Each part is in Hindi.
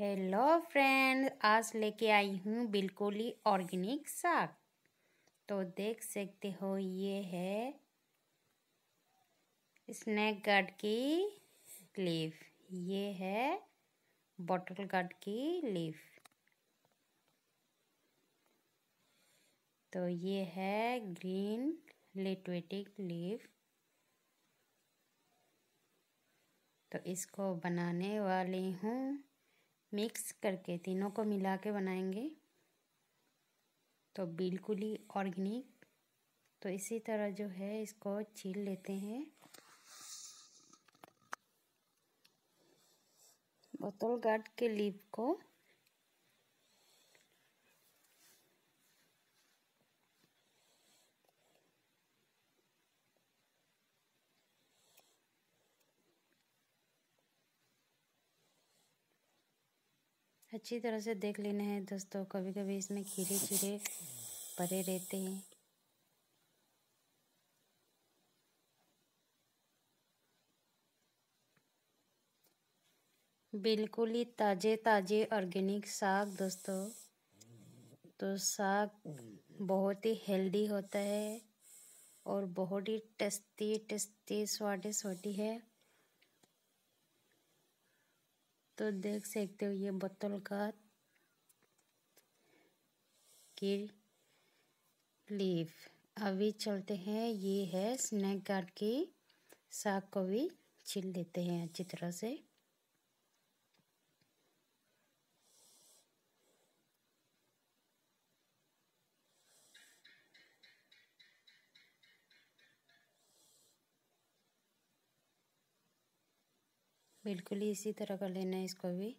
हेलो फ्रेंड आज लेके आई हूँ बिल्कुल ही ऑर्गेनिक साग। तो देख सकते हो, ये है स्नैक गार्ड की लीफ। ये है बॉटल गार्ड की लीफ। तो ये है ग्रीन लिटवेटिक लीफ। तो इसको बनाने वाली हूँ। मिक्स करके तीनों को मिला के बनाएँगे। तो बिल्कुल ही ऑर्गेनिक। तो इसी तरह जो है इसको छील लेते हैं। बोतल गार्ड के लीप को अच्छी तरह से देख लेना है दोस्तों। कभी कभी इसमें खीरे चीरे परे रहते हैं। बिल्कुल ही ताज़े ताज़े ऑर्गेनिक साग दोस्तों। तो साग बहुत ही हेल्दी होता है और बहुत ही टेस्टी टेस्टी स्वादिष्ट होती है। तो देख सकते हो ये बोतल का की लीफ। अभी चलते हैं, ये है स्नैक गार्ड की साग को भी छिल लेते हैं अच्छी तरह से। बिल्कुल ही इसी तरह का लेना है इसको भी।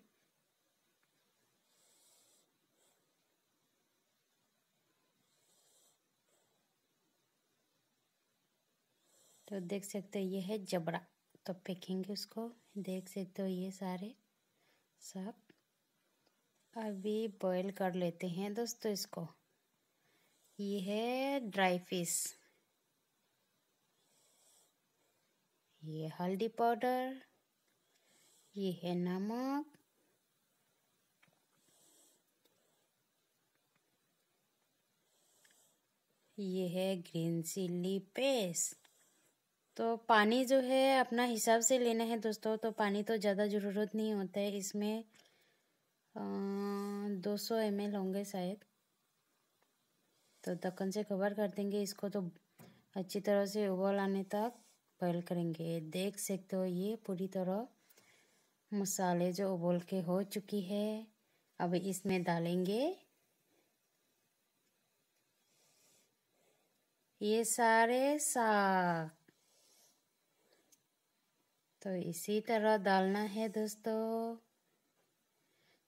तो देख सकते हो, ये है जबड़ा। तो फेंकेंगे उसको, देख सकते हो ये सारे सब। अभी बॉईल कर लेते हैं दोस्तों इसको। ये है ड्राई फ़िश ये हल्दी पाउडर ये है नमक ये है ग्रीन चिल्ली पेस्ट तो पानी जो है, अपना हिसाब से लेना है दोस्तों तो पानी तो ज़्यादा ज़रूरत नहीं होता है। इसमें दो सौ एम एल होंगे शायद। तो ढक्कन से कवर कर देंगे, इसको तो अच्छी तरह से उबल आने तक बॉयल करेंगे। देख सकते हो, ये पूरी तरह मसाले जो उबल के हो चुकी है, अब इसमें डालेंगे। ये सारे साग। तो इसी तरह डालना है दोस्तों।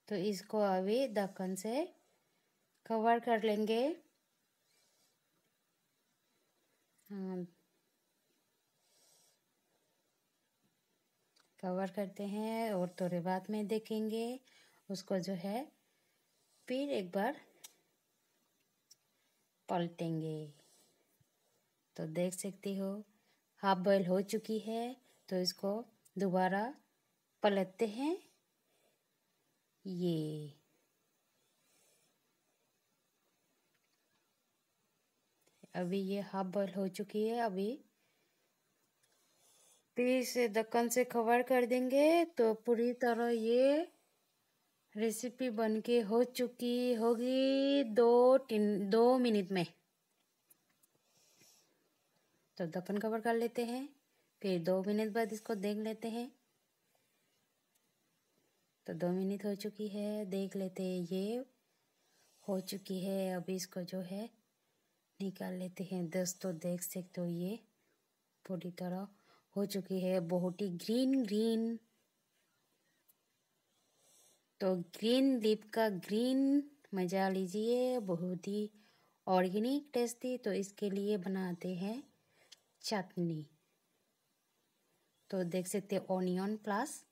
तो इसको अभी ढक्कन से कवर कर लेंगे। हाँ कवर करते हैं और थोड़े बाद में देखेंगे। उसको जो है फिर एक बार पलटेंगे। तो देख सकती हो, हाफ़ बॉयल हो चुकी है तो इसको दोबारा पलटते हैं। ये। अभी ये हाफ़ बॉयल हो चुकी है, अभी फिर इसे ढक्कन से कवर कर देंगे तो पूरी तरह ये रेसिपी बनके हो चुकी होगी दो तीन दो मिनट में। तो ढक्कन कवर कर लेते हैं, फिर दो मिनट बाद इसको देख लेते हैं। तो दो मिनट हो चुकी है, देख लेते हैं ये हो चुकी है। अभी इसको जो है निकाल लेते हैं। दोस्तों, देख सकते हो ये पूरी तरह हो चुकी है, बहुत ही ग्रीन ग्रीन तो ग्रीन लिप का ग्रीन मज़ा लीजिए, बहुत ही ऑर्गेनिक टेस्टी तो इसके लिए बनाते हैं चटनी. तो देख सकते ऑनियन प्लस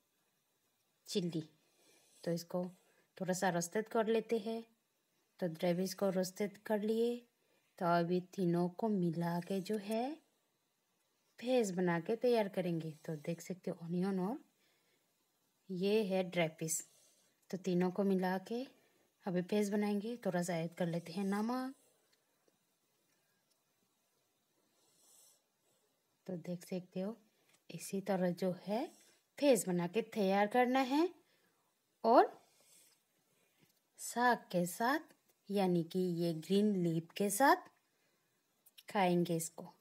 चिल्ली तो इसको थोड़ा सा रोस्टेड कर लेते हैं. तो ड्रेविस को रोस्टेड कर लिए. तो अभी तीनों को मिला के जो है फेस बना के तैयार करेंगे। तो देख सकते हो ऑनियन और ये है ड्राई पीस तो तीनों को मिला के अभी पेस्ट बनाएँगे। थोड़ा सा ऐड कर लेते हैं नमक। तो देख सकते हो, इसी तरह जो है फेस बना के तैयार करना है। और साग के साथ, यानी कि ये ग्रीन लीप के साथ खाएँगे इसको।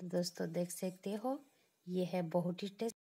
तो दोस्तों देख सकते हो। ये है बहुत ही टेस्ट